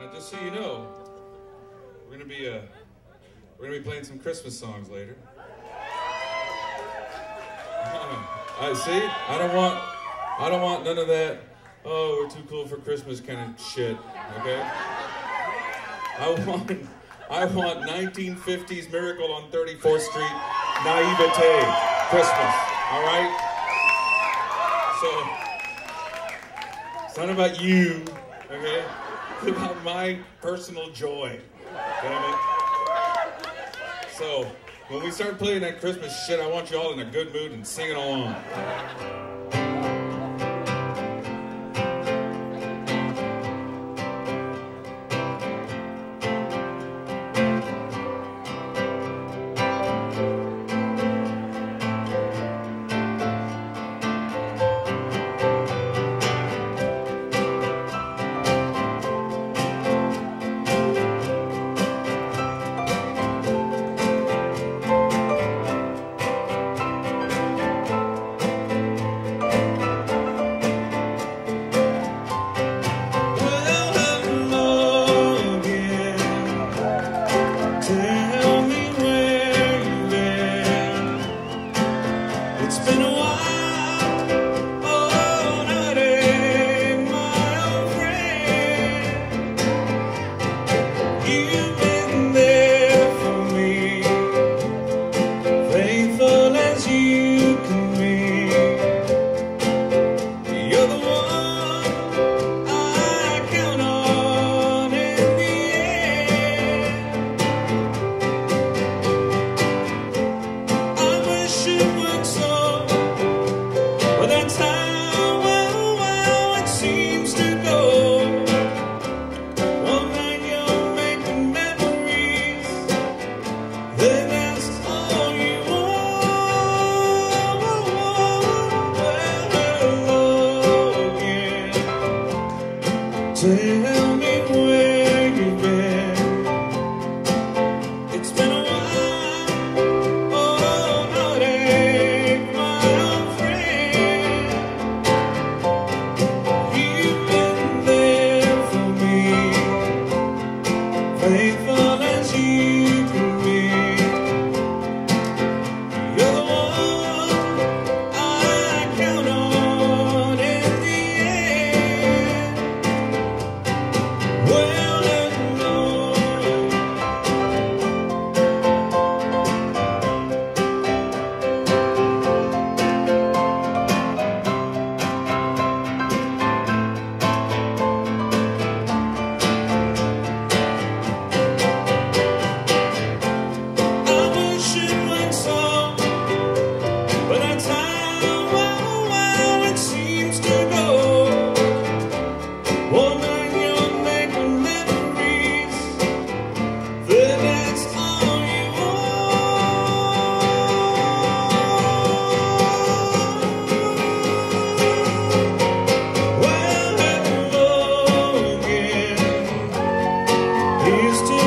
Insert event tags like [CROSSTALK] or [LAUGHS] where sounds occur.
Uh, just so you know, we're gonna be uh, we're gonna be playing some Christmas songs later. [LAUGHS] I see. I don't want. I don't want none of that. Oh, we're too cool for Christmas kind of shit. Okay. I want. I want 1950s Miracle on 34th Street naivete Christmas. All right. So it's not about you. Okay. [LAUGHS] About my personal joy. Damn it. So. When we start playing that Christmas shit, I want you all in a good mood and singing along. singing He's still